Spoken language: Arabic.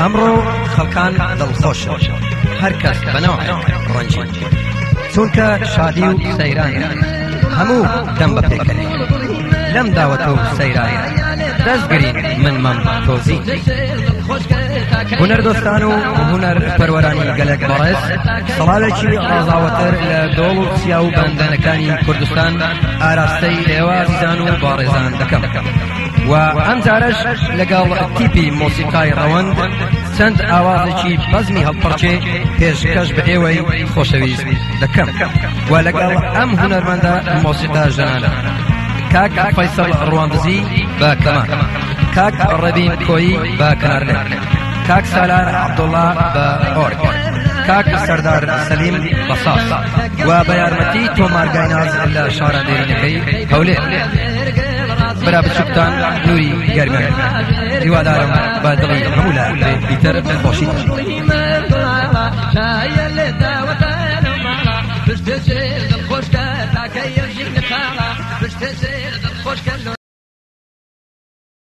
ئەمڕۆ خەڵکان دڵخۆشە هەر کەس بەناو ڕەنجی. چونکە شادی و سەیران هەموو دەم بە پێکەنی. لەم داوەتە و سەیران دەستگرین من مەم تۆزی. هوەر دۆستان و هوەر پەروەرانی گەلک بەڕێز. سەڵالێکی ڕازاوەتر لە دۆڵ و سیا و بەندەنەکانی کوردستان ئاراستەی ئێوازیزان و باڕێزان دەکەم. و ئەم جارش لەگەڵ تیپی مۆسیقای ڕەوەند چەند ئاوازێکی بەزمی هەڵپڕچێ پێشکەش بە ئێوەی خۆشەویست دەکەم. و لەگەڵ ئەم هوەرمەندە مۆسیقا ژەنانە کاک فەیسەڵ ڕواندزی بە کەمان کاک ڕەبین کۆیی بە کەنارلێک کاک سالار عبدوڵا بە ئۆرگ کاک سەردار سەلیم بەساس. و بە یارمەتی تۆمارگایناز لە شارە دێرینەکەی هەولێر. برابط شبتان نوري گرمه هیوادارم با دڵی هەموو لە